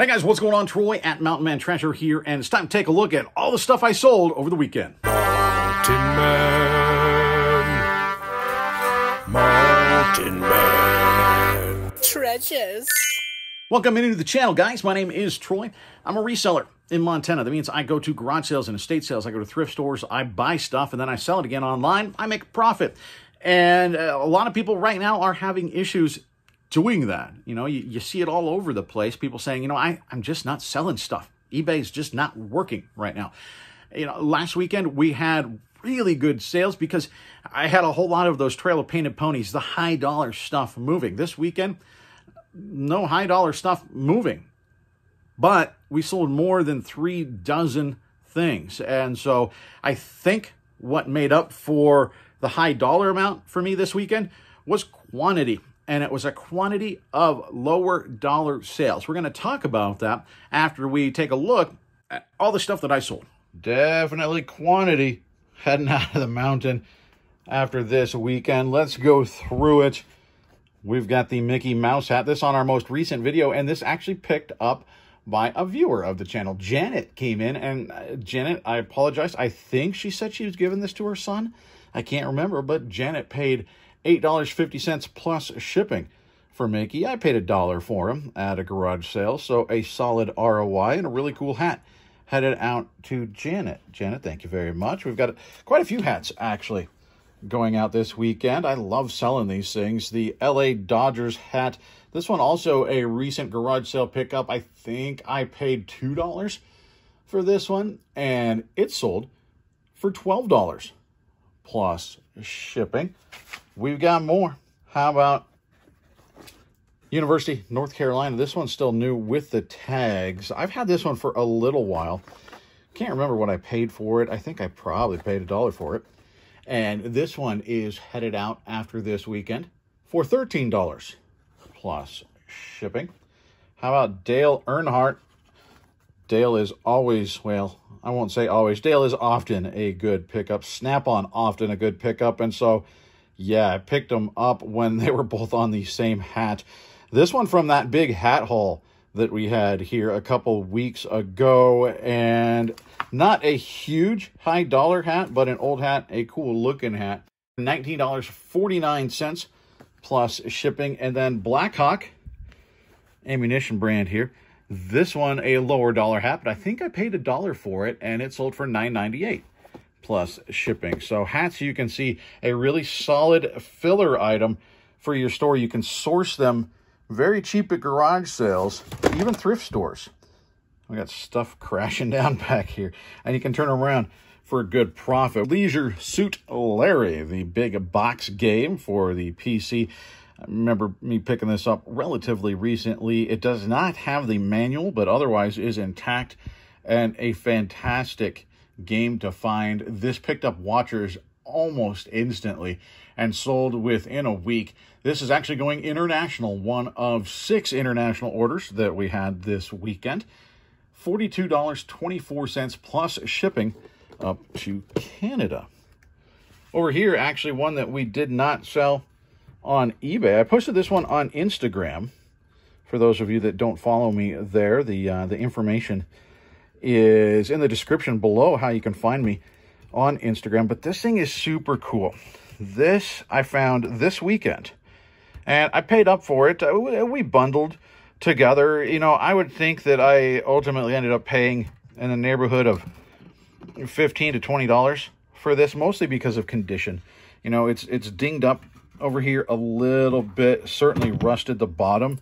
Hey guys, what's going on? Troy at Mountain Man Treasure here, and it's time to take a look at all the stuff I sold over the weekend. Mountain Man. Mountain Man. Treasures. Welcome into the channel, guys. My name is Troy. I'm a reseller in Montana. That means I go to garage sales and estate sales. I go to thrift stores. I buy stuff, and then I sell it again online. I make a profit. And uh, a lot of people right now are having issues doing that. You know, you, you see it all over the place. People saying, you know, I, I'm just not selling stuff. eBay is just not working right now. You know, last weekend we had really good sales because I had a whole lot of those Trail of Painted Ponies, the high dollar stuff moving. This weekend, no high dollar stuff moving. But we sold more than three dozen things. And so I think what made up for the high dollar amount for me this weekend was quantity and it was a quantity of lower dollar sales. We're going to talk about that after we take a look at all the stuff that I sold. Definitely quantity heading out of the mountain after this weekend. Let's go through it. We've got the Mickey Mouse hat. This on our most recent video, and this actually picked up by a viewer of the channel. Janet came in, and uh, Janet, I apologize. I think she said she was giving this to her son. I can't remember, but Janet paid $8.50 plus shipping for Mickey. I paid a dollar for him at a garage sale, so a solid ROI and a really cool hat headed out to Janet. Janet, thank you very much. We've got quite a few hats, actually, going out this weekend. I love selling these things. The LA Dodgers hat. This one also a recent garage sale pickup. I think I paid $2 for this one, and it sold for $12 plus shipping. We've got more. How about University, North Carolina? This one's still new with the tags. I've had this one for a little while. Can't remember what I paid for it. I think I probably paid a dollar for it. And this one is headed out after this weekend for $13 plus shipping. How about Dale Earnhardt? Dale is always, well, I won't say always. Dale is often a good pickup. Snap on often a good pickup. And so, yeah, I picked them up when they were both on the same hat. This one from that big hat haul that we had here a couple weeks ago. And not a huge high dollar hat, but an old hat, a cool looking hat. $19.49 plus shipping. And then Blackhawk ammunition brand here. This one a lower dollar hat, but I think I paid a dollar for it, and it sold for $9.98 plus shipping. So hats, you can see a really solid filler item for your store. You can source them very cheap at garage sales, even thrift stores. We got stuff crashing down back here, and you can turn around for a good profit. Leisure Suit Larry, the big box game for the PC. I remember me picking this up relatively recently. It does not have the manual, but otherwise is intact and a fantastic game to find. This picked up watchers almost instantly and sold within a week. This is actually going international, one of six international orders that we had this weekend. $42.24 plus shipping up to Canada. Over here, actually one that we did not sell on eBay. I posted this one on Instagram. For those of you that don't follow me there, the uh, the information is in the description below how you can find me on Instagram. But this thing is super cool. This I found this weekend, and I paid up for it. Uh, we bundled together. You know, I would think that I ultimately ended up paying in the neighborhood of fifteen to twenty dollars for this, mostly because of condition. You know, it's it's dinged up over here a little bit, certainly rusted. The bottom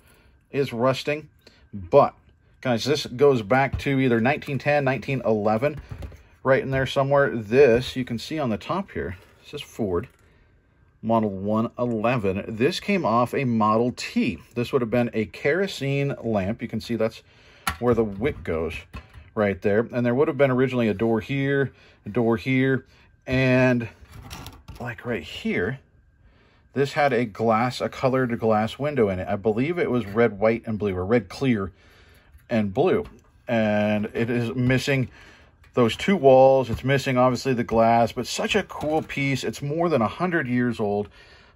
is rusting, but guys, this goes back to either 1910, 1911, right in there somewhere. This, you can see on the top here, this is Ford, Model 111. This came off a Model T. This would have been a kerosene lamp. You can see that's where the wick goes right there. And there would have been originally a door here, a door here, and like right here, this had a glass, a colored glass window in it. I believe it was red, white, and blue, or red, clear, and blue. And it is missing those two walls. It's missing, obviously, the glass, but such a cool piece. It's more than 100 years old.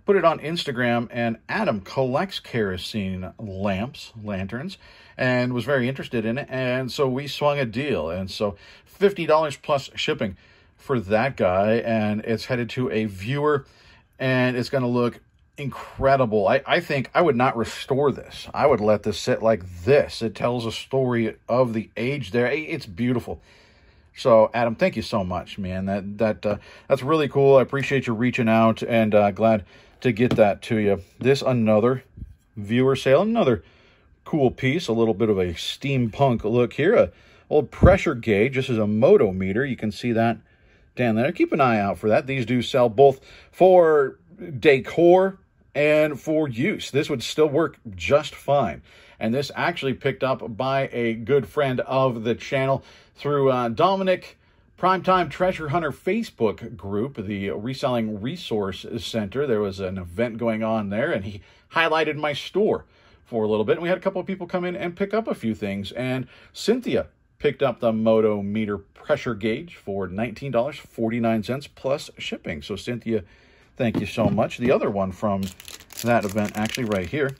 put it on Instagram, and Adam collects kerosene lamps, lanterns, and was very interested in it. And so we swung a deal. And so $50 plus shipping for that guy. And it's headed to a viewer, and it's going to look incredible. I, I think I would not restore this. I would let this sit like this. It tells a story of the age there. It's beautiful. So, Adam, thank you so much, man. That that uh, that's really cool. I appreciate you reaching out, and uh, glad to get that to you. This another viewer sale, another cool piece. A little bit of a steampunk look here. A old pressure gauge. This is a moto meter. You can see that down there. Keep an eye out for that. These do sell both for decor and for use. This would still work just fine. And this actually picked up by a good friend of the channel through uh, Dominic Primetime Treasure Hunter Facebook group, the Reselling Resource Center. There was an event going on there, and he highlighted my store for a little bit. And we had a couple of people come in and pick up a few things. And Cynthia picked up the Moto meter pressure gauge for $19.49 plus shipping. So, Cynthia, thank you so much. The other one from that event, actually, right here.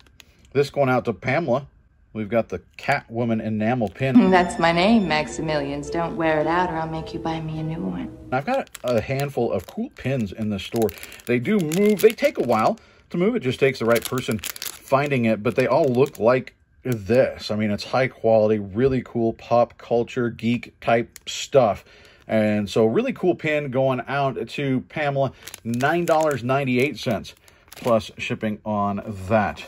This going out to Pamela. We've got the Catwoman enamel pin. That's my name, Maximilians. Don't wear it out or I'll make you buy me a new one. I've got a handful of cool pins in the store. They do move. They take a while to move. It just takes the right person finding it, but they all look like this. I mean, it's high quality, really cool pop culture, geek type stuff. And so, really cool pin going out to Pamela, $9.98 plus shipping on that.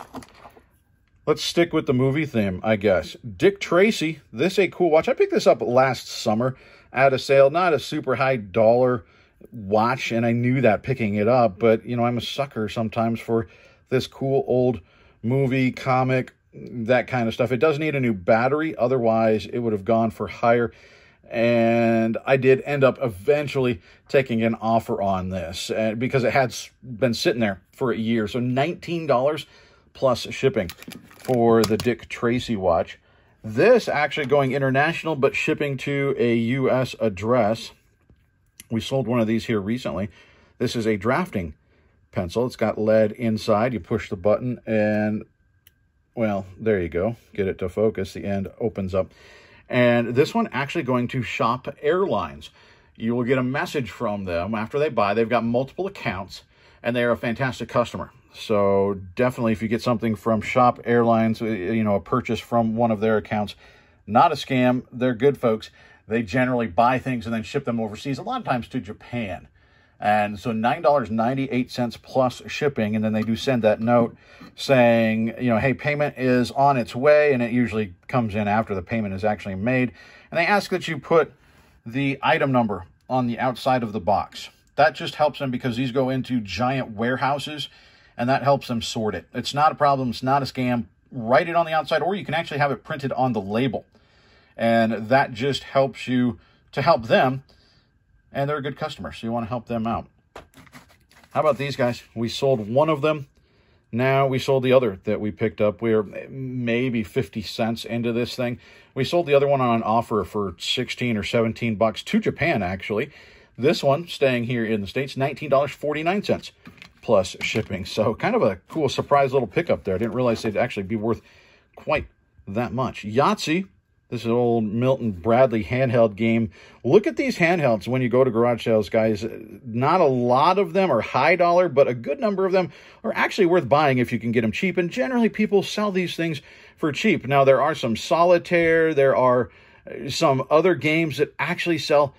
Let's stick with the movie theme, I guess. Dick Tracy, this a cool watch. I picked this up last summer at a sale, not a super high dollar watch, and I knew that picking it up, but you know, I'm a sucker sometimes for this cool old movie, comic, that kind of stuff. It does need a new battery, otherwise, it would have gone for higher. And I did end up eventually taking an offer on this uh, because it had been sitting there for a year. So $19 plus shipping for the Dick Tracy watch. This actually going international, but shipping to a U.S. address. We sold one of these here recently. This is a drafting pencil. It's got lead inside. You push the button and, well, there you go. Get it to focus. The end opens up. And this one actually going to Shop Airlines. You will get a message from them after they buy. They've got multiple accounts, and they are a fantastic customer. So definitely, if you get something from Shop Airlines, uh, you know, a purchase from one of their accounts, not a scam. They're good folks. They generally buy things and then ship them overseas, a lot of times to Japan. And so $9.98 plus shipping. And then they do send that note saying, you know, hey, payment is on its way. And it usually comes in after the payment is actually made. And they ask that you put the item number on the outside of the box. That just helps them because these go into giant warehouses and that helps them sort it. It's not a problem, it's not a scam. Write it on the outside, or you can actually have it printed on the label. And that just helps you to help them. And they're a good customer, so you want to help them out. How about these guys? We sold one of them. Now we sold the other that we picked up. We are maybe 50 cents into this thing. We sold the other one on an offer for 16 or 17 bucks to Japan, actually. This one, staying here in the States, $19.49 plus shipping. So kind of a cool surprise little pickup there. I didn't realize they'd actually be worth quite that much. Yahtzee. This is an old Milton Bradley handheld game. Look at these handhelds when you go to garage sales, guys. Not a lot of them are high dollar, but a good number of them are actually worth buying if you can get them cheap. And generally, people sell these things for cheap. Now, there are some solitaire, there are some other games that actually sell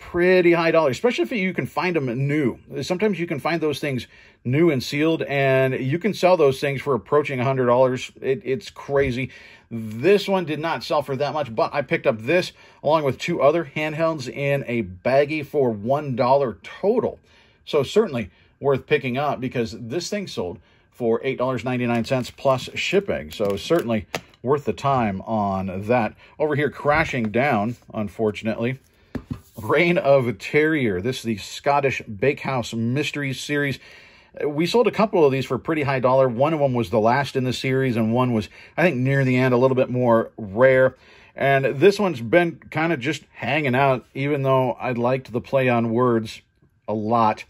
pretty high dollar, especially if you can find them new. Sometimes you can find those things new and sealed, and you can sell those things for approaching $100. It, it's crazy. This one did not sell for that much, but I picked up this along with two other handhelds in a baggie for $1 total. So certainly worth picking up because this thing sold for $8.99 plus shipping. So certainly worth the time on that. Over here crashing down, unfortunately, Reign of Terrier. This is the Scottish Bakehouse Mystery series. We sold a couple of these for pretty high dollar. One of them was the last in the series, and one was, I think, near the end, a little bit more rare. And this one's been kind of just hanging out, even though I liked the play on words a lot.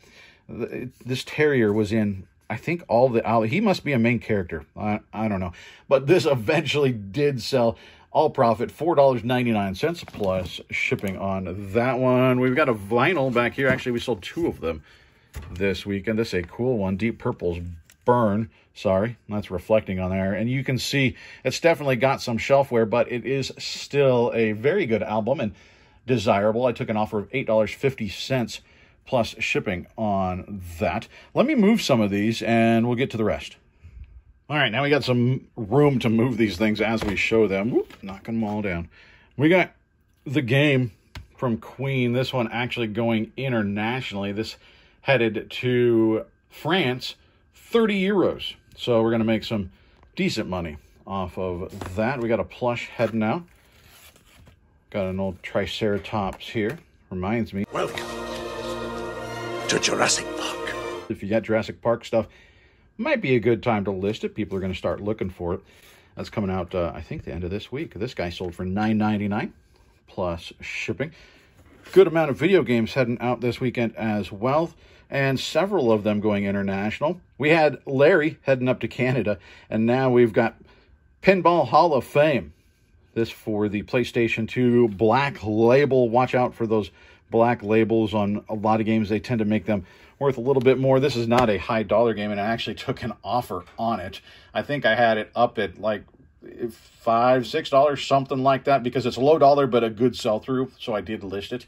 This terrier was in I think all the he must be a main character. I, I don't know, but this eventually did sell. All profit four dollars ninety nine cents plus shipping on that one. We've got a vinyl back here. Actually, we sold two of them this weekend. This is a cool one. Deep Purple's Burn. Sorry, that's reflecting on there. And you can see it's definitely got some shelf wear, but it is still a very good album and desirable. I took an offer of $8.50 plus shipping on that. Let me move some of these and we'll get to the rest. All right, now we got some room to move these things as we show them. Whoop, knocking them all down. We got the game from Queen. This one actually going internationally. This headed to France, 30 euros. So we're going to make some decent money off of that. We got a plush heading out. Got an old Triceratops here. Reminds me, Welcome to Jurassic Park. if you got Jurassic Park stuff, might be a good time to list it. People are going to start looking for it. That's coming out, uh, I think, the end of this week. This guy sold for $9.99 plus shipping. Good amount of video games heading out this weekend as well, and several of them going international. We had Larry heading up to Canada, and now we've got Pinball Hall of Fame. This for the PlayStation 2 Black Label. Watch out for those black labels on a lot of games. They tend to make them worth a little bit more. This is not a high dollar game, and I actually took an offer on it. I think I had it up at like five, six dollars, something like that, because it's a low dollar but a good sell through. So I did list it.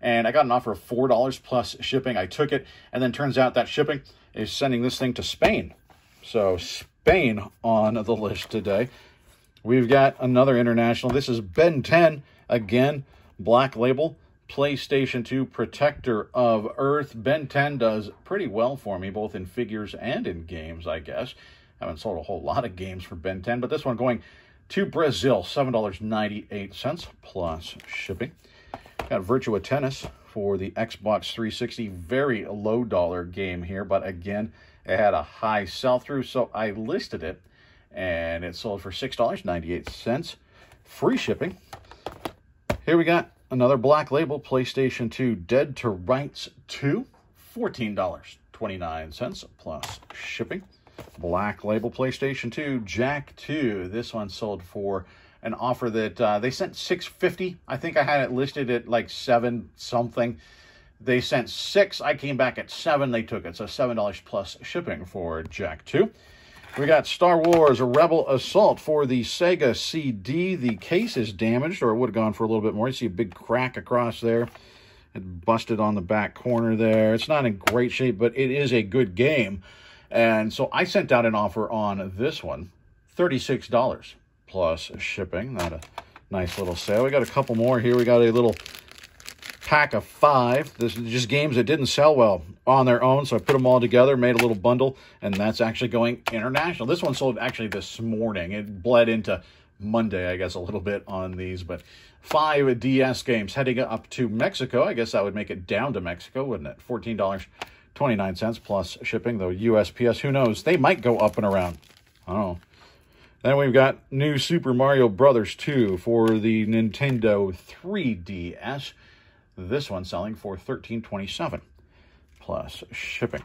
And I got an offer of four dollars plus shipping. I took it, and then turns out that shipping is sending this thing to Spain. So Spain on the list today. We've got another international. This is Ben 10 again, Black Label, PlayStation 2 Protector of Earth. Ben 10 does pretty well for me, both in figures and in games, I guess. I haven't sold a whole lot of games for Ben 10, but this one going to Brazil, $7.98 plus shipping. Got Virtua Tennis for the Xbox 360. Very low dollar game here, but again, it had a high sell through, so I listed it and it sold for $6.98. Free shipping. Here we got another black label PlayStation 2 Dead to Rights 2, $14.29 plus shipping. Black label PlayStation 2 Jak 2. This one sold for an offer that uh, they sent 650. I think I had it listed at like 7 something. They sent 6. I came back at 7. They took it. So $7 plus shipping for Jak 2. We got Star Wars A Rebel Assault for the Sega CD. The case is damaged, or it would have gone for a little bit more. You see a big crack across there. It busted on the back corner there. It's not in great shape, but it is a good game. And so I sent out an offer on this one, $36 plus shipping. Not a nice little sale. We got a couple more here. We got a little pack of five. This is just games that didn't sell well on their own, so I put them all together, made a little bundle, and that's actually going international. This one sold actually this morning. It bled into Monday, I guess, a little bit on these, but five DS games heading up to Mexico. I guess that would make it down to Mexico, wouldn't it? Fourteen dollars. 29 plus shipping, though USPS, who knows? They might go up and around. I don't know. Then we've got new Super Mario Brothers 2 for the Nintendo 3DS. This one selling for $13.27 plus shipping.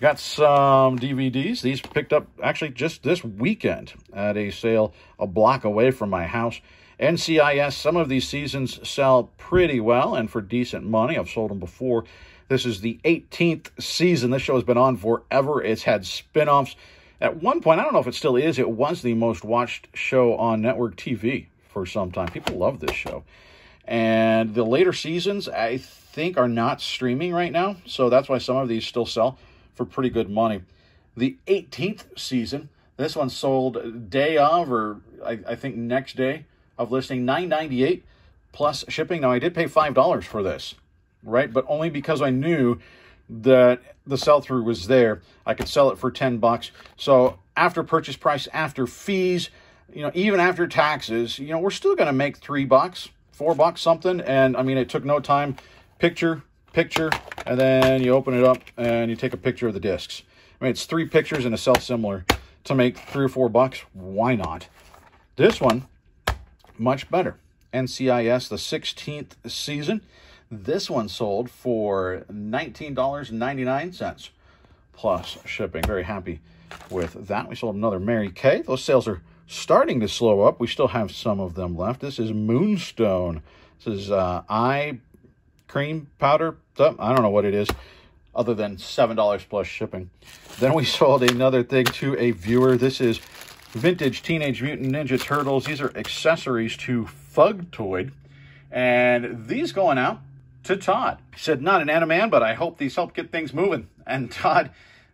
Got some DVDs. These picked up actually just this weekend at a sale a block away from my house. NCIS, some of these seasons sell pretty well and for decent money. I've sold them before. This is the 18th season. This show has been on forever. It's had spin offs. At one point, I don't know if it still is, it was the most watched show on network TV for some time. People love this show. And the later seasons, I think, are not streaming right now. So that's why some of these still sell for pretty good money. The 18th season, this one sold day of, or I, I think next day of listing, 998 plus shipping. Now, I did pay $5 for this, right? But only because I knew that the sell through was there. I could sell it for 10 bucks. So after purchase price, after fees, you know, even after taxes, you know, we're still going to make three bucks, four bucks, something. And I mean, it took no time. Picture, picture, and then you open it up and you take a picture of the discs. I mean, it's three pictures and a self similar to make three or four bucks. Why not? This one, much better. NCIS, the 16th season. This one sold for $19.99 plus shipping. Very happy with that. We sold another Mary Kay. Those sales are starting to slow up. We still have some of them left. This is Moonstone. This is uh, eye cream powder. I don't know what it is other than $7 plus shipping. Then we sold another thing to a viewer. This is vintage Teenage Mutant Ninja Turtles. These are accessories to Fugitoid. And these going out to Todd. Said, not an Animan, but I hope these help get things moving. And Todd,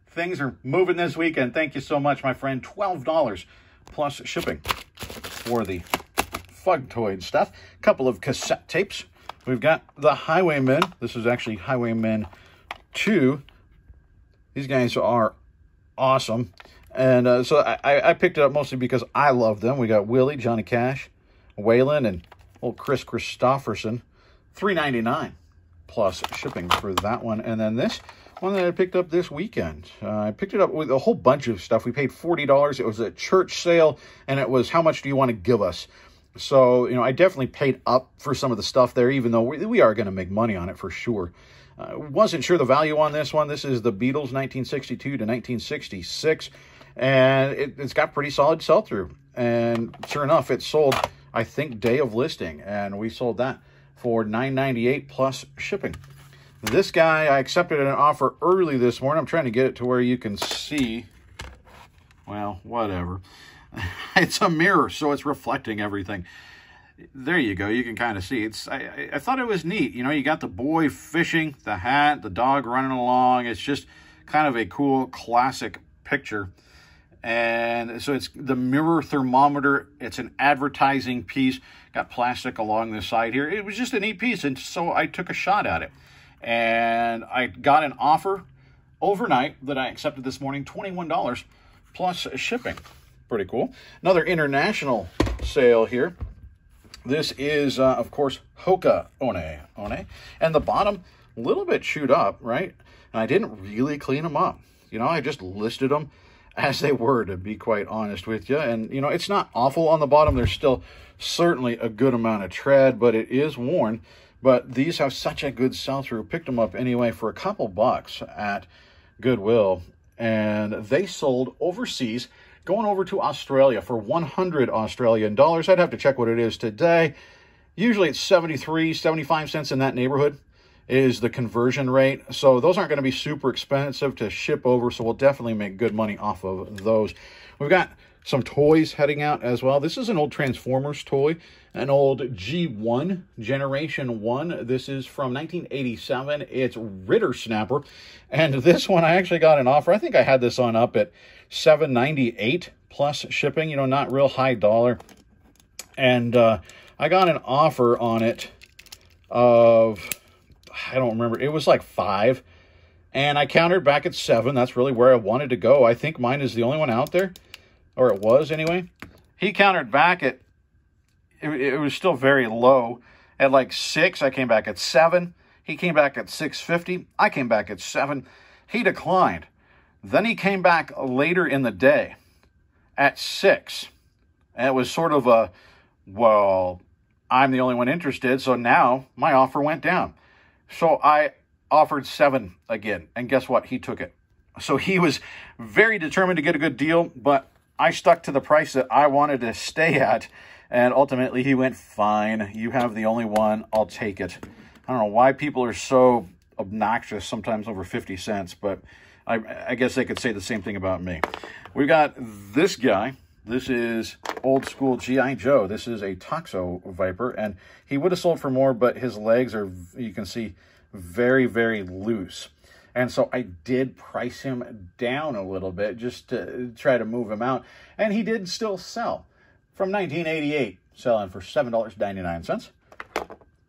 things are moving this weekend. Thank you so much, my friend. $12 plus shipping for the Fugitoid stuff. A couple of cassette tapes. We've got the Highwaymen. This is actually Highwaymen 2. These guys are awesome. And uh, so I, I picked it up mostly because I love them. We got Willie, Johnny Cash, Waylon, and old. Three ninety nine plus shipping for that one. And then this one that I picked up this weekend. Uh, I picked it up with a whole bunch of stuff. We paid $40. It was a church sale, and it was how much do you want to give us? So, you know, I definitely paid up for some of the stuff there, even though we, we are going to make money on it for sure. Uh, wasn't sure the value on this one. This is the Beatles 1962 to 1966, and it, has got pretty solid sell through. And sure enough, it sold, I think, day of listing, and we sold that for 9.98 plus shipping. This guy, I accepted an offer early this morning. I'm trying to get it to where you can see. Well, whatever. it's a mirror, so it's reflecting everything there you go. You can kind of see. It's. I, I thought it was neat. You know, you got the boy fishing, the hat, the dog running along. It's just kind of a cool classic picture. And so it's the mirror thermometer. It's an advertising piece. Got plastic along the side here. It was just a neat piece, and so I took a shot at it. And I got an offer overnight that I accepted this morning, twenty-one dollars plus shipping. Pretty cool. Another international sale here. This is, uh, of course, Hoka One. One. And the bottom, a little bit chewed up, right? And I didn't really clean them up. You know, I just listed them as they were, to be quite honest with you. And, you know, it's not awful on the bottom. There's still certainly a good amount of tread, but it is worn. But these have such a good sell-through. Picked them up anyway for a couple bucks at Goodwill. And they sold overseas going over to Australia for 100 Australian dollars. I'd have to check what it is today. Usually it's 73, 75 cents in that neighborhood is the conversion rate. So those aren't going to be super expensive to ship over. So we'll definitely make good money off of those. We've got some toys heading out as well. This is an old Transformers toy, an old G1 Generation 1. This is from 1987. It's Rippersnapper. And this one I actually got an offer. I think I had this on up at 798 plus shipping, you know, not real high dollar. And uh, I got an offer on it of, I don't remember, it was like five. And I countered back at seven. That's really where I wanted to go. I think mine is the only one out there, or it was anyway. He countered back at, it, it was still very low. At like six, I came back at seven. He came back at 650. I came back at seven. He declined. Then he came back later in the day at 6. And it was sort of a, well, I'm the only one interested, so now my offer went down. So I offered 7 again, and guess what? He took it. So he was very determined to get a good deal, but I stuck to the price that I wanted to stay at, and ultimately he went, fine, you have the only one, I'll take it. I don't know why people are so obnoxious sometimes over 50 cents, but I, I guess they could say the same thing about me. We've got this guy. This is old school G.I. Joe. This is a Toxo Viper, and he would have sold for more, but his legs are, you can see, very, very loose. And so I did price him down a little bit just to try to move him out. And he did still sell from 1988, selling for $7.99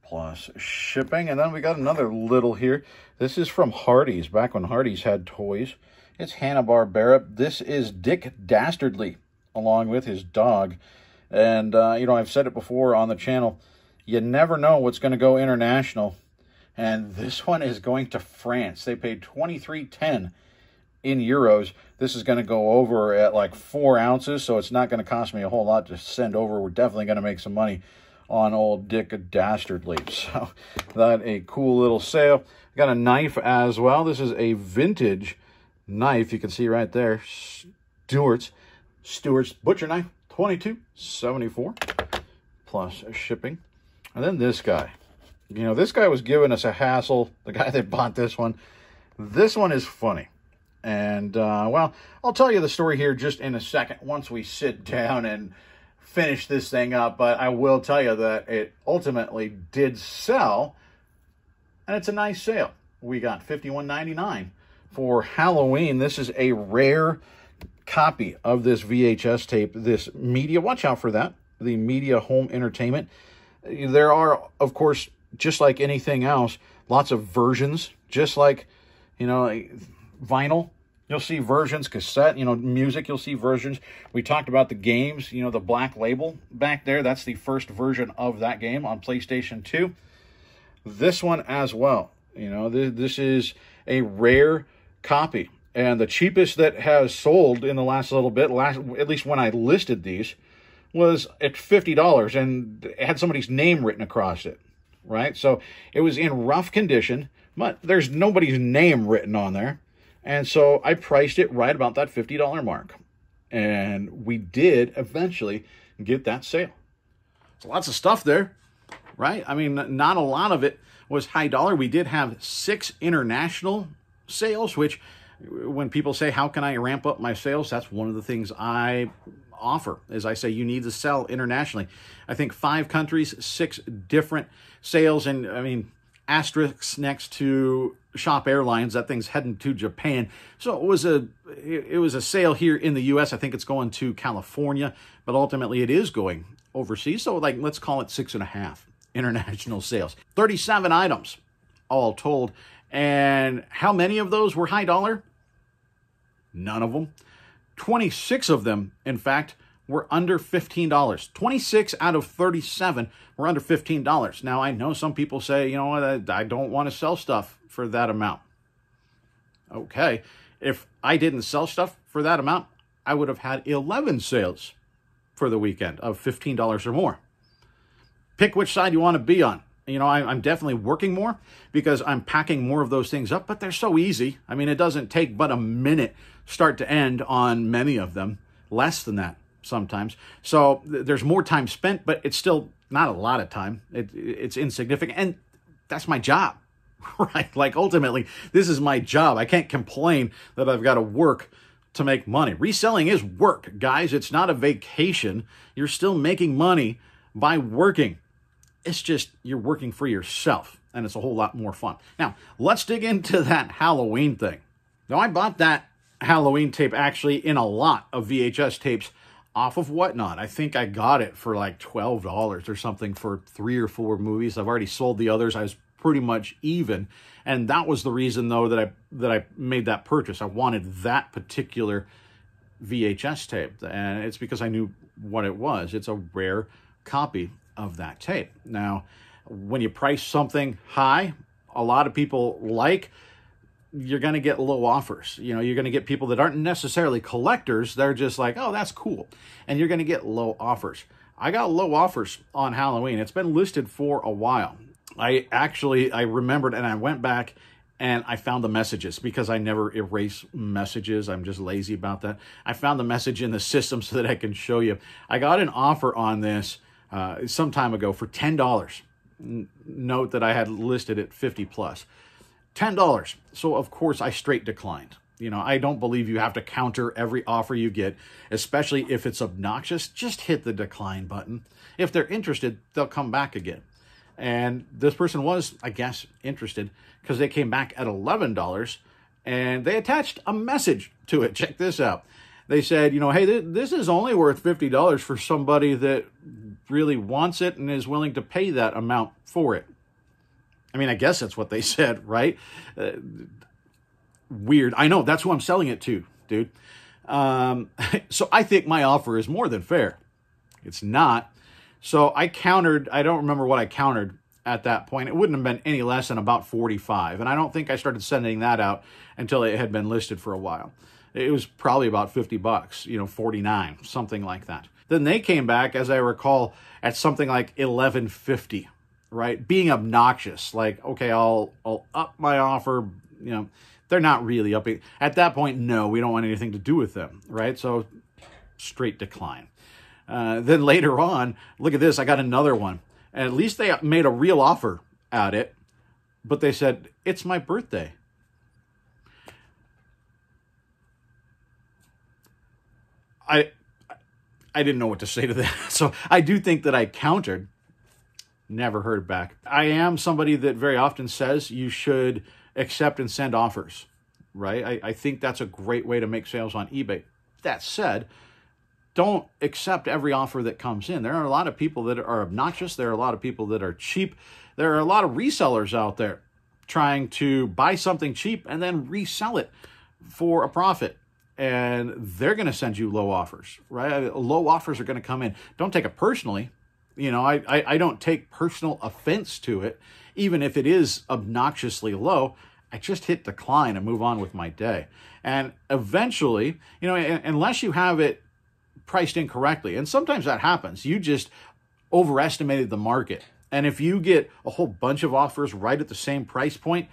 plus shipping. And then we got another little here. This is from Hardee's, back when Hardee's had toys. It's Hanna-Barbera. This is Dick Dastardly, along with his dog. And, uh, you know, I've said it before on the channel, you never know what's going to go international. And this one is going to France. They paid 23.10 in euros. This is going to go over at like four ounces, so it's not going to cost me a whole lot to send over. We're definitely going to make some money on old Dick Dastardly. So that a cool little sale. Got a knife as well. This is a vintage knife. You can see right there, Stewart's Stewart's butcher knife, twenty two seventy four plus shipping. And then this guy. You know, this guy was giving us a hassle. The guy that bought this one. This one is funny. And, uh, well, I'll tell you the story here just in a second once we sit down and finish this thing up. But I will tell you that it ultimately did sell. And it's a nice sale. We got $51.99 for Halloween. This is a rare copy of this VHS tape, this media. Watch out for that. The media home entertainment. There are, of course, just like anything else, lots of versions, just like, you know, vinyl. You'll see versions, cassette, you know, music, you'll see versions. We talked about the games, you know, the black label back there. That's the first version of that game on PlayStation 2. This one as well. You know, th this is a rare copy. And the cheapest that has sold in the last little bit, last at least when I listed these, was at $50 and had somebody's name written across it, right? So it was in rough condition, but there's nobody's name written on there. And so I priced it right about that $50 mark. And we did eventually get that sale. So lots of stuff there, right? I mean, not a lot of it was high dollar. We did have six international sales, which when people say, how can I ramp up my sales? That's one of the things I offer. As I say, you need to sell internationally. I think five countries, six different sales, and I mean, asterisks next to shop airlines. That thing's heading to japan. So it was a it was a sale here in the us i think it's going to california but ultimately it is going overseas. So like let's call it six and a half international sales. 37 items all told. And how many of those were high dollar? None of them 26 of them, in fact, were under $15. 26 out of 37 were under $15. Now, I know some people say, you know what, I don't want to sell stuff for that amount. Okay, if I didn't sell stuff for that amount, I would have had 11 sales for the weekend of $15 or more. Pick which side you want to be on. You know, I'm definitely working more because I'm packing more of those things up, but they're so easy. I mean, it doesn't take but a minute start to end on many of them, less than that sometimes. So there's more time spent, but it's still not a lot of time. It, it's insignificant. And that's my job, right? Like ultimately, this is my job. I can't complain that I've got to work to make money. Reselling is work, guys. It's not a vacation. You're still making money by working. It's just you're working for yourself, and it's a whole lot more fun. Now, let's dig into that Halloween thing. Now, I bought that Halloween tape actually in a lot of VHS tapes off of Whatnot. I think I got it for like $12 or something for three or four movies. I've already sold the others. I was pretty much even. And that was the reason though that I that I made that purchase. I wanted that particular VHS tape. And it's because I knew what it was. It's a rare copy of that tape. Now, when you price something high, a lot of people like you're going to get low offers. You know, you're going to get people that aren't necessarily collectors. They're just like, oh, that's cool. And you're going to get low offers. I got low offers on Halloween. It's been listed for a while. I actually, I remembered and I went back and I found the messages because I never erase messages. I'm just lazy about that. I found the message in the system so that I can show you. I got an offer on this uh, some time ago for $10. Note that I had listed it 50 plus. $10. So, of course, I straight declined. You know, I don't believe you have to counter every offer you get, especially if it's obnoxious. Just hit the decline button. If they're interested, they'll come back again. And this person was, I guess, interested because they came back at $11 and they attached a message to it. Check this out they said, you know, hey, th- this is only worth $50 for somebody that really wants it and is willing to pay that amount for it. I mean, I guess that's what they said, right? Uh, weird. I know, that's who I'm selling it to, dude. Um, so I think my offer is more than fair. It's not. So I countered, I don't remember what I countered at that point. It wouldn't have been any less than about 45. And I don't think I started sending that out until it had been listed for a while it was probably about 50 bucks, you know, 49, something like that. Then they came back, as I recall, at something like 1150, right? Being obnoxious, like, okay, I'll, I'll up my offer, you know, they're not really up. At that point, no, we don't want anything to do with them, right? So straight decline. Uh, then later on, look at this. I got another one. And at least they made a real offer at it, but they said, it's my birthday. I I didn't know what to say to that. So I do think that I countered. Never heard back. I am somebody that very often says you should accept and send offers, right? I, I think that's a great way to make sales on eBay. That said, don't accept every offer that comes in. There are a lot of people that are obnoxious. There are a lot of people that are cheap. There are a lot of resellers out there trying to buy something cheap and then resell it for a profit and they're going to send you low offers, right? Low offers are going to come in. Don't take it personally. You know, I, I, I, don't take personal offense to it, even if it is obnoxiously low. I just hit decline and move on with my day. And eventually, you know, unless you have it priced incorrectly, and sometimes that happens, you just overestimated the market. And if you get a whole bunch of offers right at the same price point,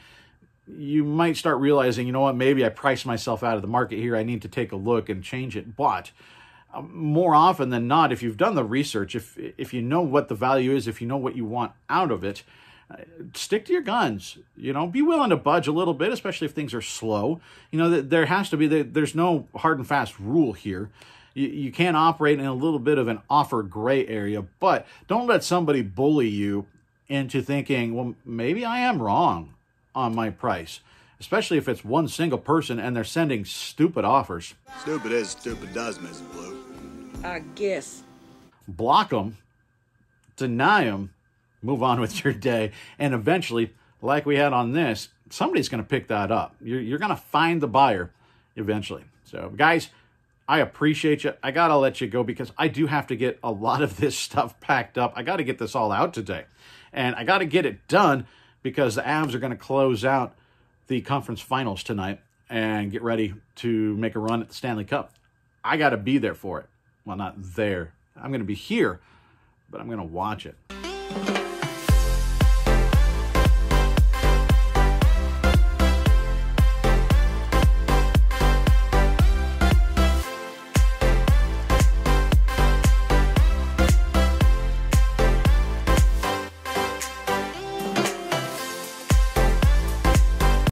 you might start realizing, you know what, maybe I priced myself out of the market here. I need to take a look and change it. But more often than not, if you've done the research, if if you know what the value is, if you know what you want out of it, uh, stick to your guns. You know, be willing to budge a little bit, especially if things are slow. You know, there has to be there's no hard and fast rule here. You, you can't operate in a little bit of an offer gray area, but don't let somebody bully you into thinking, well, maybe I am wrong on my price, especially if it's one single person and they're sending stupid offers. Stupid is stupid does, Mrs. Blue. I guess. Block them, deny them, move on with your day, and eventually, like we had on this, somebody's going to pick that up. You're, you're going to find the buyer eventually. So, guys, I appreciate you. I got to let you go because I do have to get a lot of this stuff packed up. I got to get this all out today. And I got to get it done because the Avs are going to close out the conference finals tonight and get ready to make a run at the Stanley Cup. I got to be there for it. Well, not there. I'm going to be here, but I'm going to watch it.